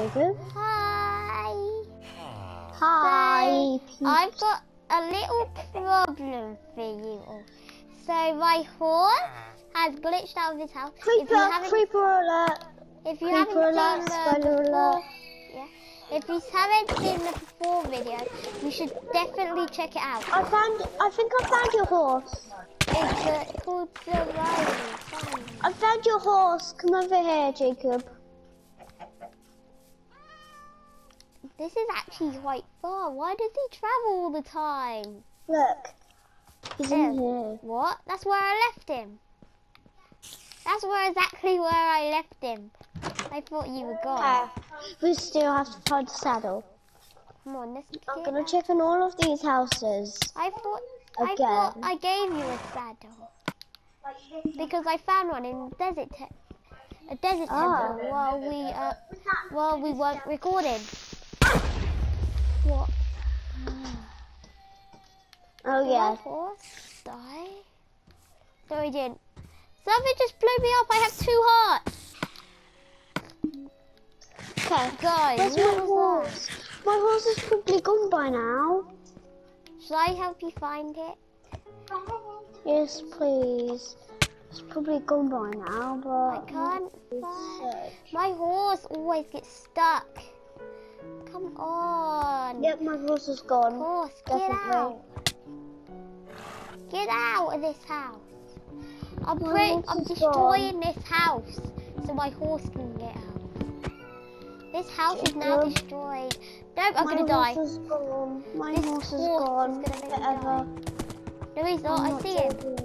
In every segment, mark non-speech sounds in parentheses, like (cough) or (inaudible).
Jacob. Hi. Hi. So, I've got a little problem for you all. So my horse has glitched out of his house. if you Creeper, creeper alert. if you creeper haven't alert, seen the before, yeah, if you haven't seen the before video, you should definitely check it out. I found, I think I found your horse. It's uh, called Survival. I found your horse. Come over here, Jacob. This is actually quite far. Why does he travel all the time? Look. He's in here. What? That's where I left him. That's where exactly where I left him. I thought you were gone. We still have to find a saddle. Come on, let's get I'm gonna check on all of these houses. I thought I thought I gave you a saddle because I found one in desert a desert Oh. temple while we uh while we weren't recording. Oh yeah. my horse die? No, he didn't. Something just blew me up. I have two hearts. Okay. Guys, Where's my horse? My horse is probably gone by now. that? Shall I help you find it? Yes, please. It's probably gone by now, but I can't find. My horse always gets stuck. Come on. Yep, my horse is gone. Horse, get Definitely. out. Get out of this house. I'm, My I'm is destroying this house so my horse can get out. This house is now destroyed. Nope, I'm my gonna die. horse is gone. My This horse is horse is gone me forever. No, he's not. I'm I not see him. joking.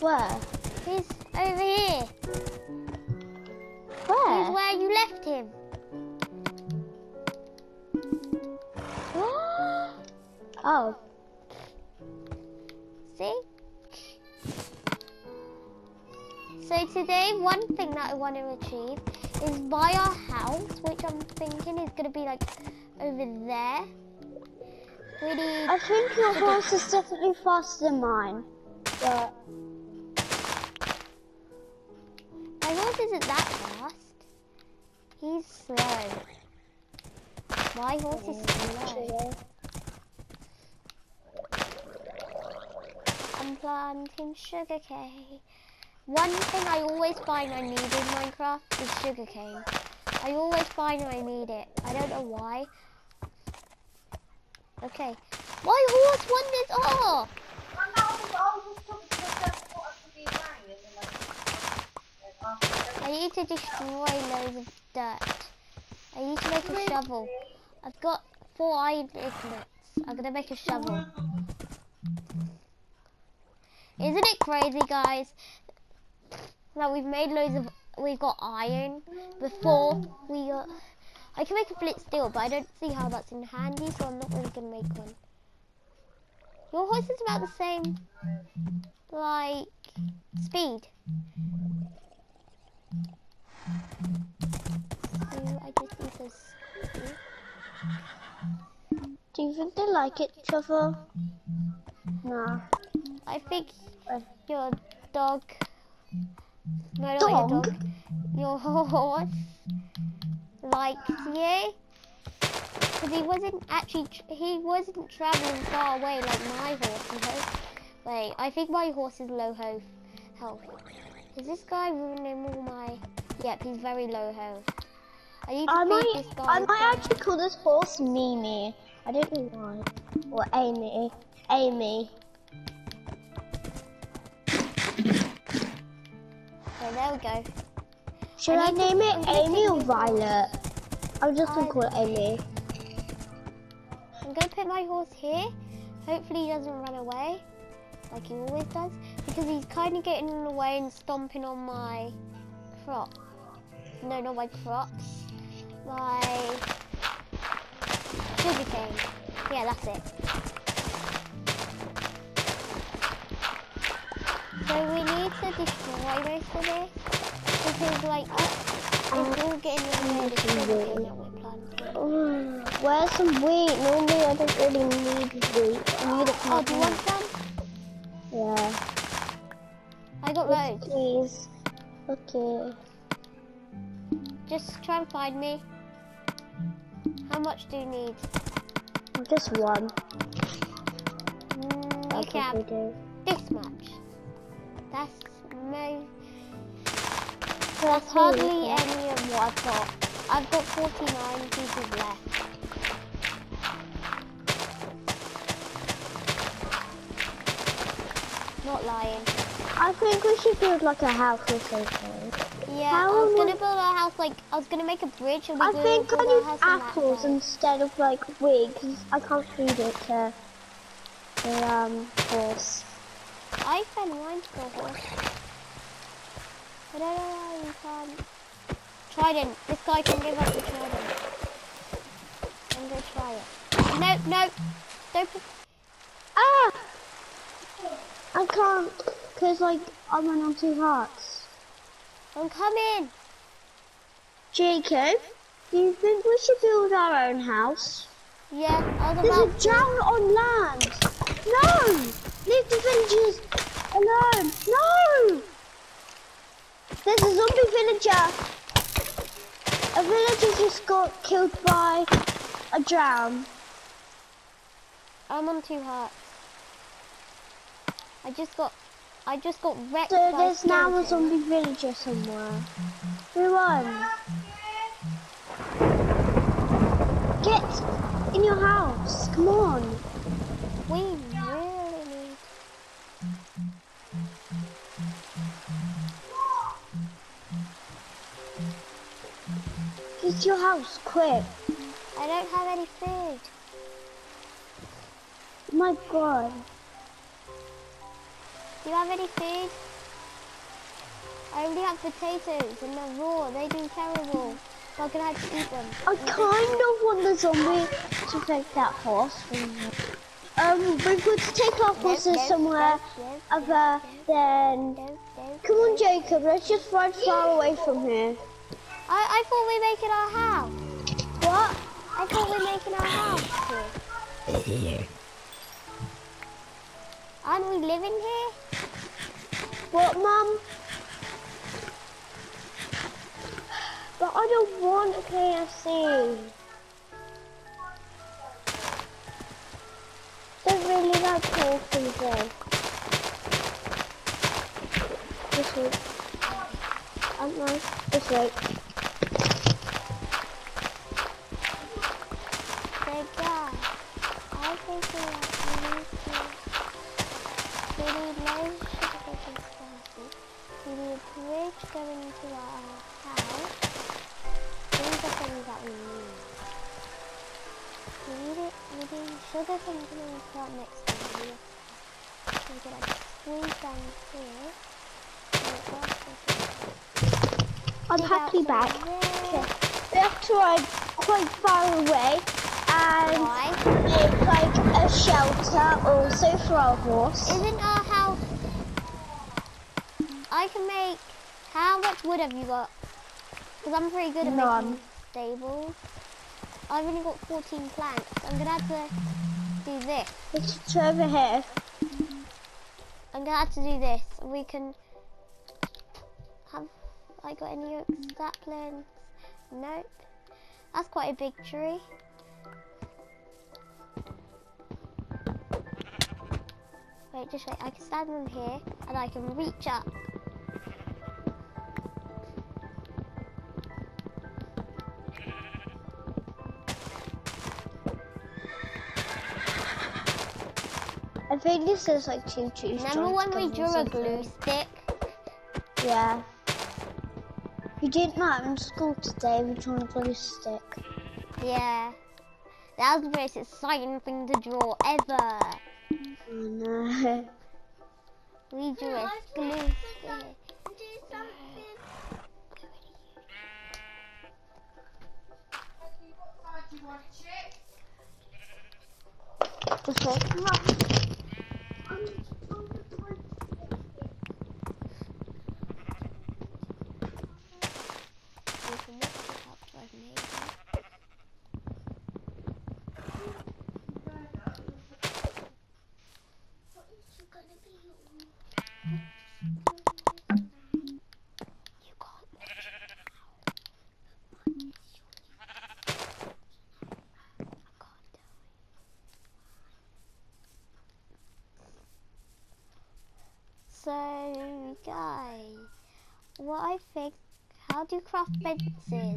Where? He's over here. Where? He's Where? where you left him. (gasps) oh, So today, one thing that I want to achieve is buy our house, which I'm thinking is going to be like over there. We need... I think your horse is definitely faster than mine. But My horse isn't that fast. He's slow. My horse is slow. I'm planting sugarcane. One thing I always find I need in Minecraft is sugarcane. I always find I need it. I don't know why. Okay. My horse won this off! I need to destroy loads of dirt. I need to make a shovel. I've got four iron ingots. I'm gonna make a shovel. Isn't it crazy, guys? That we've made loads of. We've got iron before we got. I can make a flint steel, but I don't see how that's in handy, so I'm not really gonna make one. Your horse is about the same, like, speed. So I just need do you think they like it, Trevor? Nah. I think your dog. No, your Dog? Your (laughs) horse likes you. Because he wasn't actually, he wasn't traveling far away like my horse. You know? Wait, I think my horse is low ho- health. Is this guy ruining all my? Yep, he's very low health. I need to I might, this guy. I might down. actually call this horse Mimi. I don't know why. Or Amy. Amy. Okay, there we go. Should I I, to- name I'm it Amy or Violet? I'm just gonna call it Amy. I'm gonna put my horse here. Hopefully he doesn't run away, like he always does, because he's kind of getting in the way and stomping on my crop. No, not my crops. My sugarcane. Yeah, that's it. So we need to destroy most of this, because like it's all getting in the of the sugarcane that we're planting. Oh, where's some wheat? Normally I don't really need wheat. I need it for Oh, do you want some? Yeah. I got loads. please. Okay. Just try and find me. How much do you need? Just one. Mm, you can have probably do. this much. That's mo- That's hardly any of what I've got. I've got 49 pieces left. Not lying. I think we should build like a house or something. Yeah, How I was gonna build a house like I was gonna make a bridge and we I think I need house on that apples instead of like wigs. I can't feed it to the um horse. I found mine for a horse. I don't know why you can't. Trident. This guy can give up the trident. I'm gonna try it. No, no. Don't put Ah! I can't because like I went on two hearts. I'm coming. Jacob, do you think we should build our own house? Yeah, I was There's a about to. drown on land. No! Leave the villagers alone. No! There's a zombie villager. A villager just got killed by a drown. I'm on two hearts. I just got, I just got wrecked So by there's now a zombie villager somewhere. Who won? Get in your house. Come on. We To your house quick. I don't have any food. My God. Do you have any food? I only have potatoes and they're raw. They do terrible. So I'm gonna have to eat them. I kind of want the zombie to take that horse from me. Um, we've got to take our horses somewhere other than... Come on, Jacob, let's just ride far away from here. I, I thought we were making our house. What? I thought we were making our house here. Aren't we living here? What, Mum? But I don't want KFC. Don't really like KFC though. This week. I don't know. Week. Big guy. I think we have need to. We need loads of chicken started. We need a bridge going to our house. These are things that we need. We need it. We need sugar things we need to next time. So we're gonna squeeze down here. And it works I'm happily back. Okay. We to ride quite far away and make like a shelter also for our horse. Isn't our house? I can make. How much wood have you got? Because I'm pretty good at None. making stables. I've only got 14 planks. I'm gonna have to do this. It's over here. I'm gonna have to do this. We can have. I got any oak saplings? Nope. That's quite a big tree. Wait, just wait. I can stand them here and I can reach up. I think this is like two choose. Remember when we drew a glue stick? Yeah. We did that in school today. We drew a glue stick. Yeah. That was the most exciting thing to draw ever. Oh no. (laughs) We drew a glue stick. Okay. We can look at the top drive maybe. You can't watch it now. What I think, how do you craft say?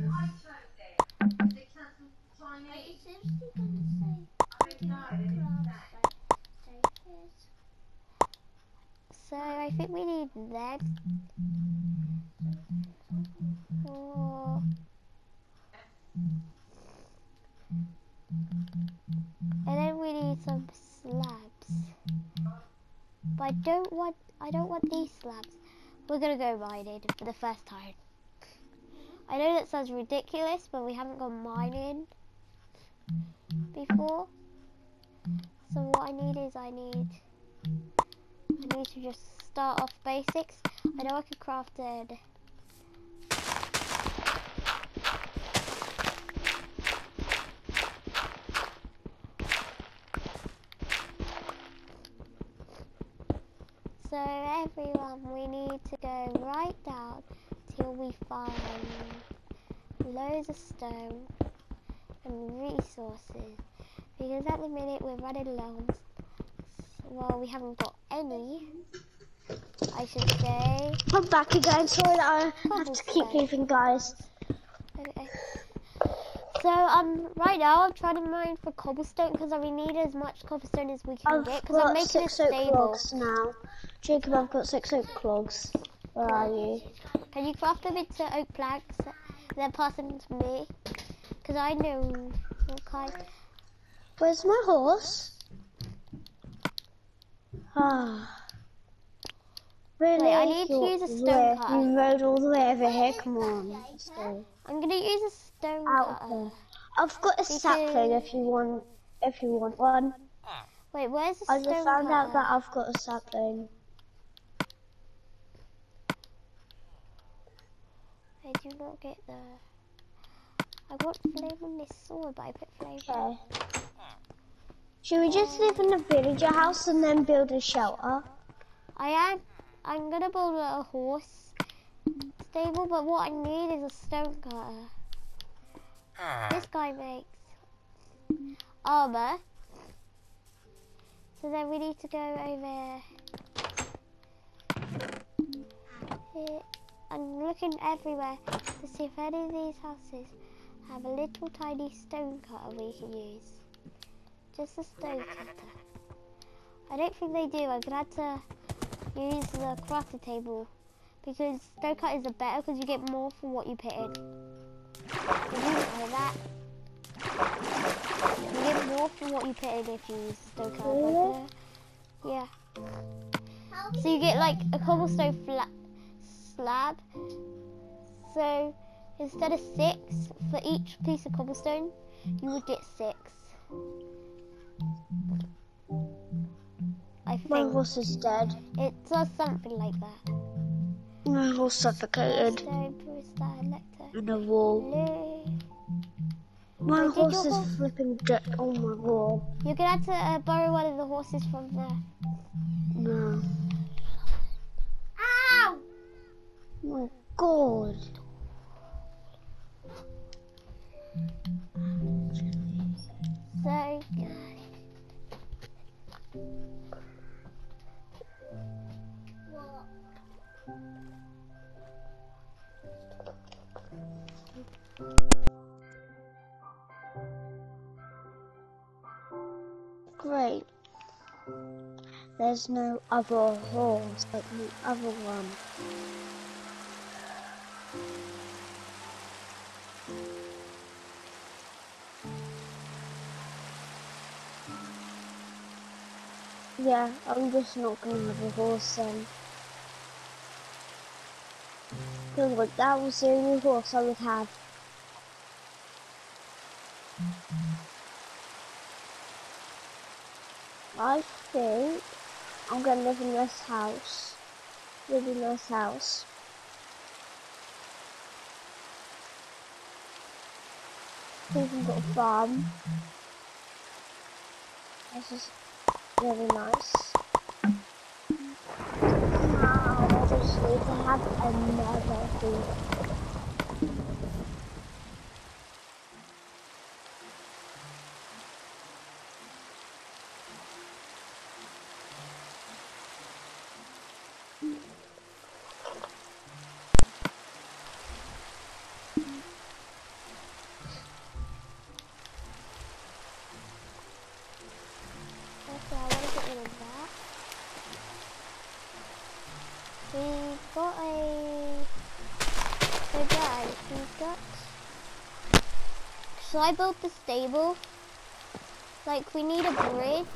So I think we need. Or and then we need some slabs. But I don't want I don't want these slabs. We're gonna go mining for the first time. I know that sounds ridiculous, but we haven't gone mining before. So what I need is I need I need to just start off basics. I know I could craft it. So everyone, we need to go right down till we find loads of stone and resources. Because at the minute we're running low. Well, we haven't got any. I should say. I'm back again. Sorry that I have to keep leaving, guys. Okay. So um, right now I'm trying to mine for cobblestone because we need as much cobblestone as we can I've get because I'm making a six oak stable. now. Jacob, I've got six oak clogs. Where are you? Can you craft them into oak planks, then pass them to me? Because I know what kind. Where's my horse? Ah. Really? Wait, I need to use a stone cutter. You rode all the way over here. Come on. let's. I'm gonna use a stone Out cutter. there. I've got a sapling if you want. If you want one. Wait, where's the I stone just found out that I've got a sapling. I do not get the. I want flame on this sword, but I put flame. Okay. Should we just live in a villager house and then build a shelter? I am. I'm gonna build a horse stable, but what I need is a stone cutter. This guy makes armor. So then we need to go over here. I'm looking everywhere to see if any of these houses have a little tiny stone cutter we can use. Just a stone cutter. I don't think they do. I'm gonna have to use the crafting table because stone cutters are better because you get more for what you put in. You know that? You get more for what you put in if you use stone cutter. Yeah. So you get like a cobblestone flat slab. So instead of six for each piece of cobblestone, you would get six. I think. My horse is dead. it does something like that. My horse suffocated Stone, Brewster, Elector, in a wall. My Wait, horse is horse- flipping dead. Oh my god. You're gonna have to uh, borrow one of the horses from there. God. So, Great. There's no other horse like the other one. Yeah, I'm just not gonna have a horse then. Because that was the only horse I would have. I think I'm gonna live in this house. Live in this house. I think I've got a farm. This is really nice. Now need to have another thing. So I built the stable. Like we need a bridge.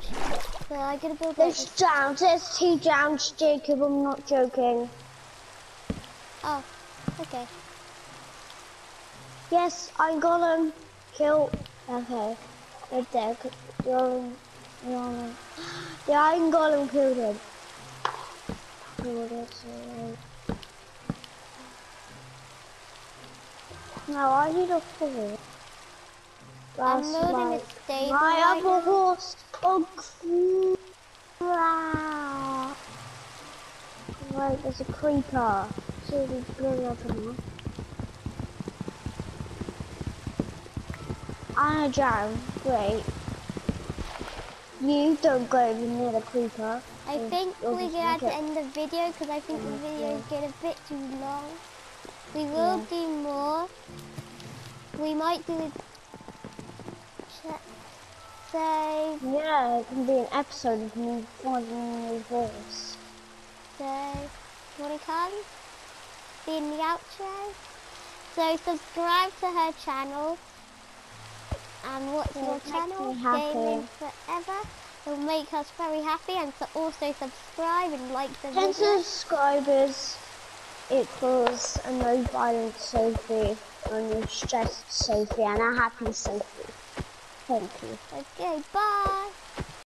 So I gotta build There's drowns. There's two drowns, Jacob. I'm not joking. Oh, okay. Yes, I got him. Kill. Okay. Right there. You're, you're, yeah, I got him. kill him. Killed it, so- No, I need a four. I'm building my, a stable my right other now. horse. Oh, crap. Right, there's a creeper. So we blew up enough. I'm a drown. Great. You don't go even near the creeper. I think we're gonna have to end the video because I think the video is getting a bit too long. We will do more. We might do a chat save. Yeah, it can be an episode of me finding your voice. So, what it comes? Be in the outro. So subscribe to her channel. And what's Yeah, your channel? Gaming Forever. It'll make us very happy and to also subscribe and like the 10 video. subscribers equals a no violent Sophie, a no stressed Sophie, and a happy Sophie. Thank you. Okay, bye.